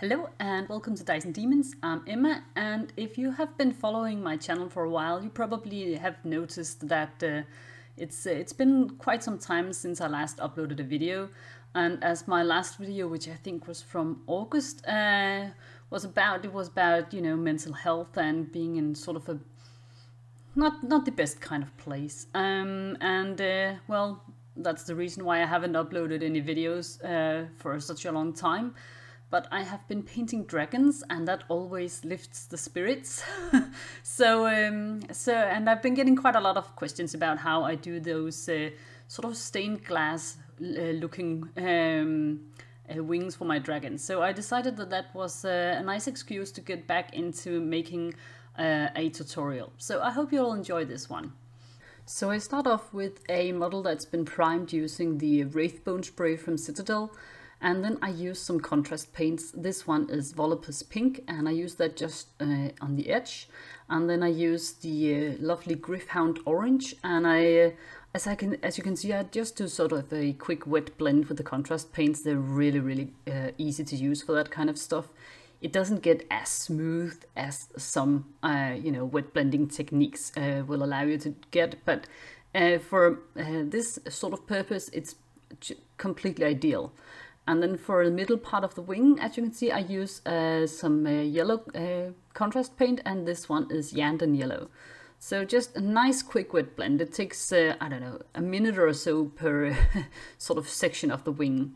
Hello and welcome to and Demons. I'm Emma, and if you have been following my channel for a while, you probably have noticed that uh, it's uh, it's been quite some time since I last uploaded a video. And as my last video, which I think was from August, uh, was about it was about you know mental health and being in sort of a not not the best kind of place. Um, and uh, well, that's the reason why I haven't uploaded any videos uh, for such a long time but I have been painting dragons, and that always lifts the spirits. so, um, so, and I've been getting quite a lot of questions about how I do those uh, sort of stained glass uh, looking um, uh, wings for my dragons. So I decided that that was uh, a nice excuse to get back into making uh, a tutorial. So I hope you'll enjoy this one. So I start off with a model that's been primed using the Wraithbone spray from Citadel. And then I use some contrast paints. This one is Volupus Pink and I use that just uh, on the edge. And then I use the uh, lovely Gryph-hound Orange and I, uh, as I can, as you can see, I just do sort of a quick wet blend with the contrast paints. They're really, really uh, easy to use for that kind of stuff. It doesn't get as smooth as some, uh, you know, wet blending techniques uh, will allow you to get, but for this sort of purpose, it's completely ideal. And then for the middle part of the wing, as you can see, I use uh, some uh, yellow uh, contrast paint and this one is Iyanden yellow. So just a nice quick wet blend. It takes, uh, I don't know, a minute or so per sort of section of the wing.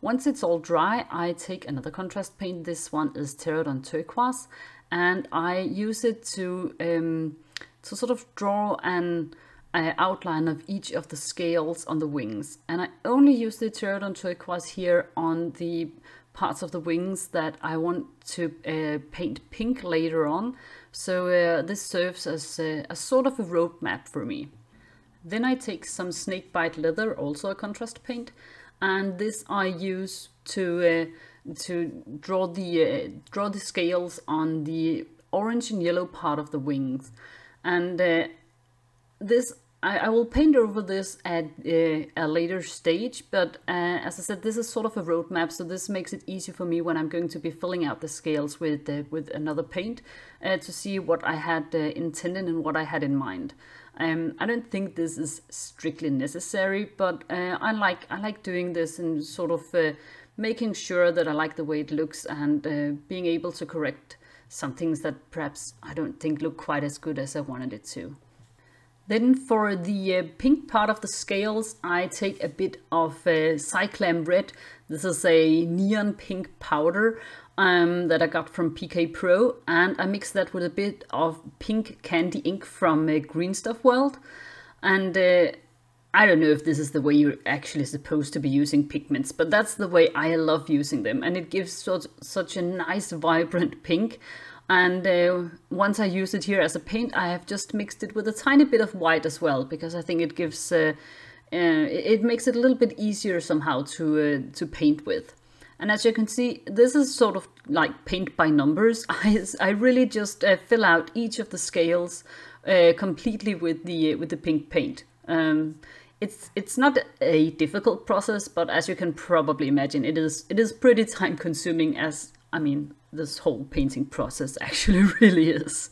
Once it's all dry, I take another contrast paint. This one is Terradon Turquoise and I use it to, um, to sort of draw and uh, outline of each of the scales on the wings. And I only use the Terradon turquoise here on the parts of the wings that I want to uh, paint pink later on. So uh, this serves as a, a, sort of a roadmap for me. Then I take some snakebite leather, also a contrast paint, and this I use to uh, to draw the uh, draw the scales on the orange and yellow part of the wings. And uh, this I, I will paint over this at uh, a later stage, but uh, as I said, this is sort of a roadmap, so this makes it easy for me when I'm going to be filling out the scales with uh, with another paint uh, to see what I had uh, intended and what I had in mind. Um, I don't think this is strictly necessary, but uh, I like I like doing this and sort of making sure that I like the way it looks and being able to correct some things that perhaps I don't think look quite as good as I wanted it to. Then for the uh, pink part of the scales, I take a bit of uh, Cyclam Red. This is a neon pink powder um, that I got from PK Pro. And I mix that with a bit of pink candy ink from uh, Green Stuff World. And uh, I don't know if this is the way you're actually supposed to be using pigments, but that's the way I love using them. And it gives such, such a nice vibrant pink. And uh, once I use it here as a paint, I have just mixed it with a tiny bit of white as well, because I think it gives, uh, uh, it makes it a little bit easier somehow to, uh, to paint with. And as you can see, this is sort of like paint by numbers. I, I really just uh, fill out each of the scales uh, completely with the, with the pink paint. Um, it's it's not a difficult process, but as you can probably imagine, it is it is pretty time consuming as I mean, this whole painting process actually really is.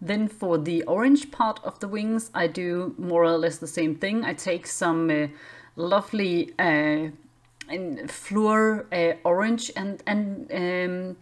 Then for the orange part of the wings, I do more or less the same thing. I take some uh, lovely uh, Fluor uh, orange and, and um,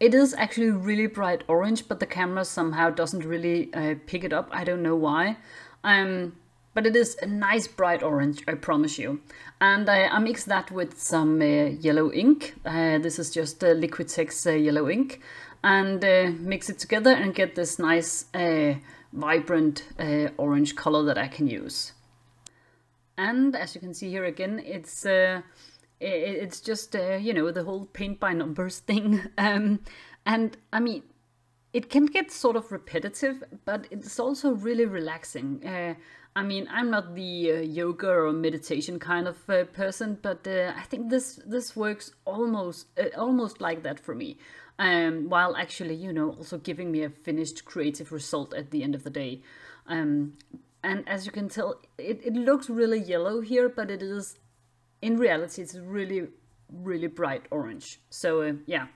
it is actually really bright orange, but the camera somehow doesn't really uh, pick it up. I don't know why. Um, but it is a nice bright orange, I promise you. And uh, I mix that with some uh, yellow ink. Uh, this is just uh, Liquitex uh, yellow ink. And uh, mix it together and get this nice uh, vibrant orange color that I can use. And as you can see here again, it's it's just, you know, the whole paint by numbers thing. Um, and I mean, it can get sort of repetitive, but it's also really relaxing. I mean, I'm not the uh, yoga or meditation kind of uh, person, but uh, I think this this works almost uh, almost like that for me. Um, while actually, you know, also giving me a finished creative result at the end of the day. Um, and as you can tell, it, it looks really yellow here, but it is, in reality, it's really really bright orange. So uh, yeah,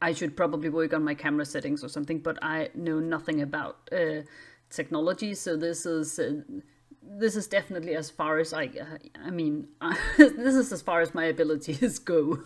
I should probably work on my camera settings or something, but I know nothing about uh, technology, so this is uh, this is definitely as far as I, uh, I mean, this is as far as my abilities go.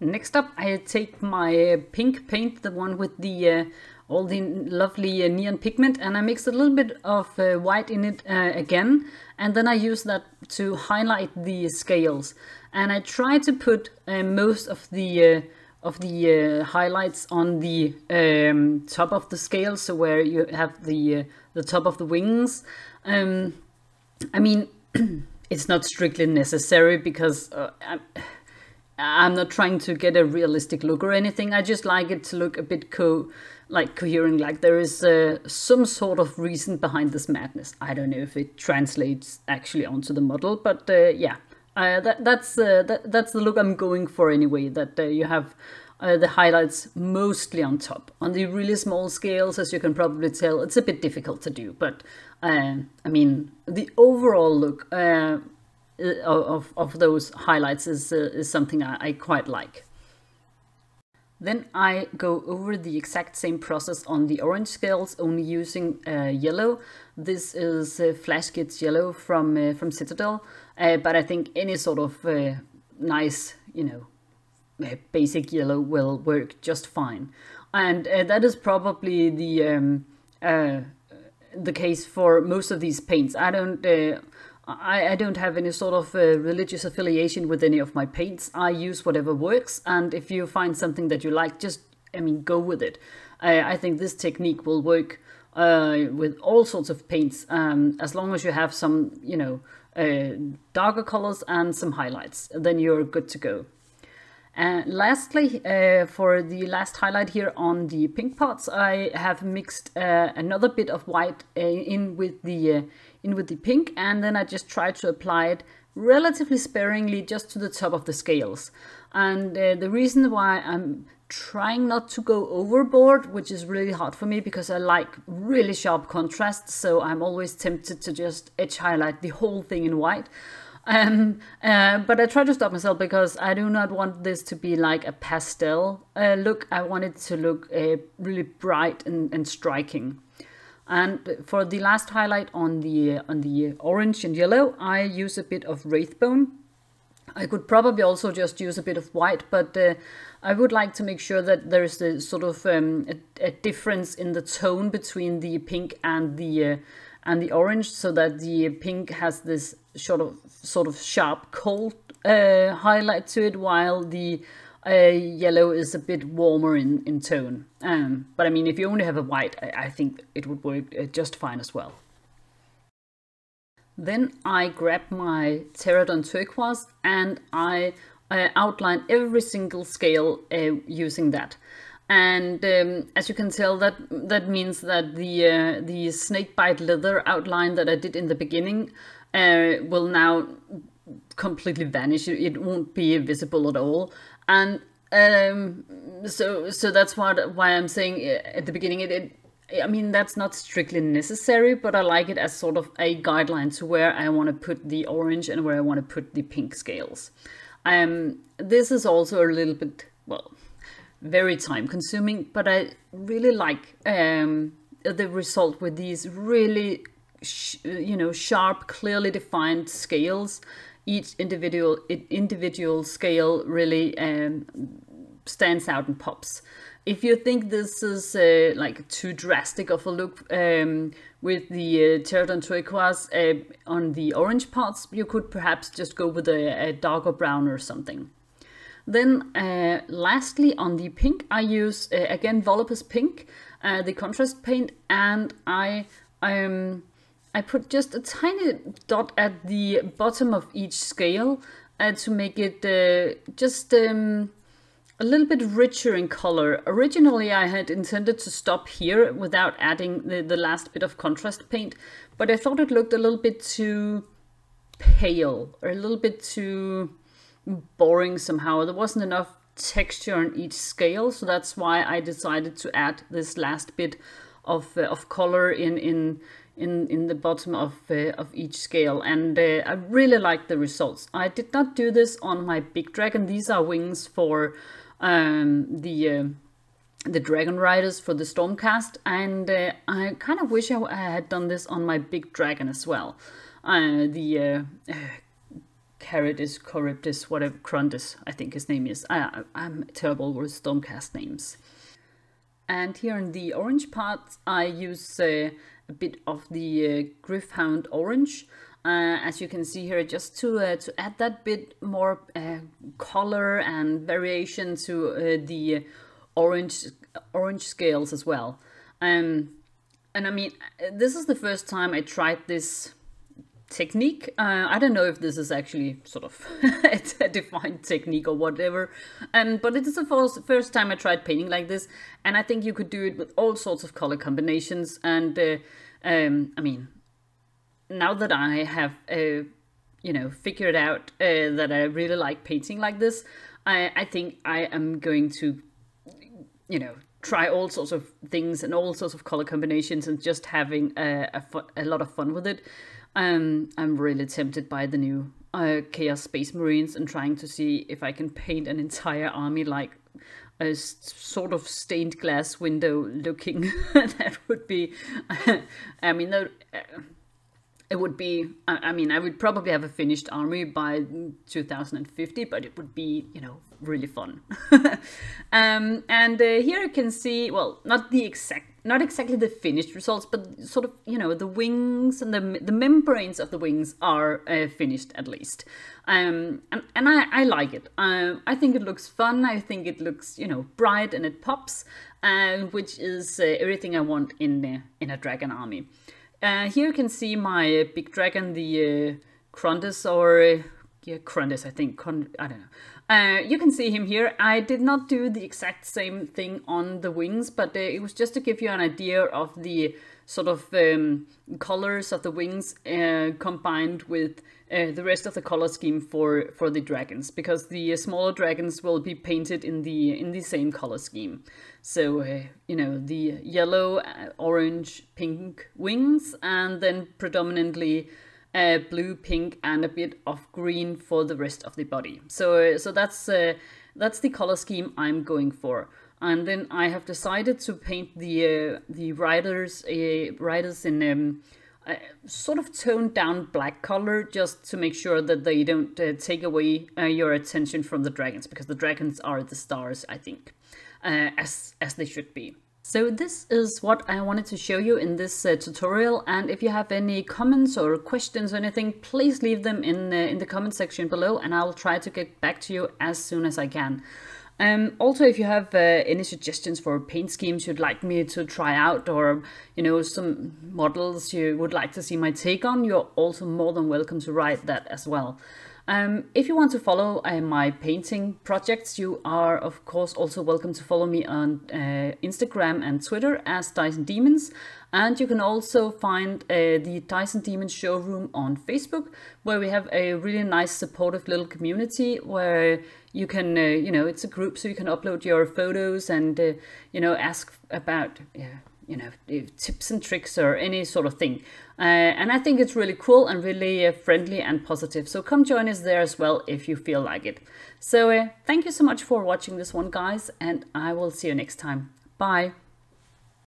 Next up, I take my uh, pink paint, the one with the uh, all the lovely uh, neon pigment, and I mix a little bit of uh, white in it uh, again, and then I use that to highlight the scales. And I try to put uh, most of the of the highlights on the um, top of the scale, so where you have the the top of the wings. Um, I mean, it's not strictly necessary because I'm, I'm not trying to get a realistic look or anything. I just like it to look a bit co like coherent, like there is uh, some sort of reason behind this madness. I don't know if it translates actually onto the model, but uh, yeah, uh, that, that's uh, that, that's the look I'm going for anyway. That uh, you have uh, the highlights mostly on top. On the really small scales, as you can probably tell, it's a bit difficult to do. But I mean, the overall look of of those highlights is is something I, I quite like. Then I go over the exact same process on the orange scales, only using uh, yellow. This is uh, Flash Gitz Yellow from uh, from Citadel, uh, but I think any sort of uh, nice, you know, uh, basic yellow will work just fine. And that is probably the um, the case for most of these paints. I don't I, I don't have any sort of uh, religious affiliation with any of my paints. I use whatever works, and if you find something that you like, just, I mean, go with it. I think this technique will work uh, with all sorts of paints, um, as long as you have some, you know, uh, darker colors and some highlights, then you're good to go. And lastly, uh, for the last highlight here on the pink parts, I have mixed uh, another bit of white uh, in with the uh, in with the pink and then I just try to apply it relatively sparingly just to the top of the scales. And uh, the reason why I'm trying not to go overboard, which is really hard for me because I like really sharp contrast, so I'm always tempted to just edge highlight the whole thing in white. Um, uh, but I try to stop myself because I do not want this to be like a pastel uh, look. I want it to look uh, really bright and, and striking. And for the last highlight on the on the orange and yellow, I use a bit of Wraithbone. I could probably also just use a bit of white, but uh, I would like to make sure that there is a sort of um, a, a, difference in the tone between the pink and the uh, and the orange, so that the pink has this sort of sort of sharp cold uh, highlight to it, while the uh, yellow is a bit warmer in, in tone. Um, but I mean, if you only have a white, I, I think it would work uh, just fine as well. Then I grab my Terradon Turquoise and I uh, outline every single scale uh, using that. And um, as you can tell, that that means that the uh, the snakebite leather outline that I did in the beginning uh, will now completely vanish. It won't be visible at all and um, so so that's what why I'm saying at the beginning it, it I mean that's not strictly necessary, but I like it as sort of a guideline to where I want to put the orange and where I want to put the pink scales. Um, this is also a little bit well very time consuming, but I really like um, the result with these really you know sharp, clearly defined scales each individual individual scale really um, stands out and pops. If you think this is uh, like too drastic of a look um, with the uh, Terradon Turquoise uh, on the orange parts, you could perhaps just go with a, a darker brown or something. Then uh, lastly on the pink, I use uh, again Volupus Pink, uh, the contrast paint, and I um, I put just a tiny dot at the bottom of each scale uh, to make it just um, a little bit richer in color. Originally I had intended to stop here without adding the, the last bit of contrast paint, but I thought it looked a little bit too pale or a little bit too boring somehow. There wasn't enough texture on each scale, so that's why I decided to add this last bit of, uh, of color in, in in, in the bottom of, uh, of each scale and uh, I really like the results. I did not do this on my big dragon. These are wings for um, the uh, the Dragon Riders for the Stormcast and uh, I kind of wish I, had done this on my big dragon as well. Uh, the uh, Caritis, Corruptus, whatever, Krondys, I think his name is. I, I'm terrible with Stormcast names. And here in the orange part, I use uh, a bit of the uh, Gryph-hound orange. Uh, as you can see here, just to uh, to add that bit more uh, color and variation to uh, the orange orange scales as well. Um, and I mean, this is the first time I tried this technique. Uh, I don't know if this is actually sort of a defined technique or whatever, um, but it is the first, first time I tried painting like this, and I think you could do it with all sorts of color combinations. And uh, um, I mean, now that I have, uh, you know, figured out uh, that I really like painting like this, I, I think I am going to, you know, try all sorts of things and all sorts of color combinations and just having a, a, a lot of fun with it. Um, I'm really tempted by the new uh, Chaos Space Marines and trying to see if I can paint an entire army like a sort of stained glass window looking. that would be, I mean, that, uh, it would be, I mean, I would probably have a finished army by 2050, but it would be, you know, really fun. um, and uh, here you can see, well, not the exact not exactly the finished results, but sort of, you know, the wings and the, the membranes of the wings are uh, finished at least. Um, and and I, I like it. Um, I think it looks fun. I think it looks, you know, bright and it pops, uh, which is uh, everything I want in, uh, in a dragon army. Uh, here you can see my big dragon, the uh, Krondys, or uh, yeah, Krondys, I think. Con I don't know. Uh, you can see him here. I did not do the exact same thing on the wings, but uh, it was just to give you an idea of the sort of um, colors of the wings uh, combined with uh, the rest of the color scheme for for the dragons, because the smaller dragons will be painted in the in the same color scheme. So uh, you know the yellow, orange, pink wings, and then predominantly uh, blue, pink, and a bit of green for the rest of the body. So, so that's uh, that's the color scheme I'm going for. And then I have decided to paint the uh, the riders uh, riders in um, a sort of toned down black color just to make sure that they don't uh, take away uh, your attention from the dragons because the dragons are the stars, I think, as as they should be. So this is what I wanted to show you in this uh, tutorial and if you have any comments or questions or anything please leave them in, in the comment section below and I'll try to get back to you as soon as I can. Um, also, if you have uh, any suggestions for paint schemes you'd like me to try out or, you know, some models you would like to see my take on, you're also more than welcome to write that as well. Um, if you want to follow uh, my painting projects, you are of course also welcome to follow me on uh, Instagram and Twitter as Dice'n Demons. And you can also find uh, the Dice'n Demons showroom on Facebook, where we have a really nice supportive little community where you can, uh, you know, it's a group so you can upload your photos and, uh, you know, ask about, yeah, you know, tips and tricks or any sort of thing. Uh, and I think it's really cool and really uh, friendly and positive. So come join us there as well if you feel like it. So uh, thank you so much for watching this one, guys, and I will see you next time. Bye.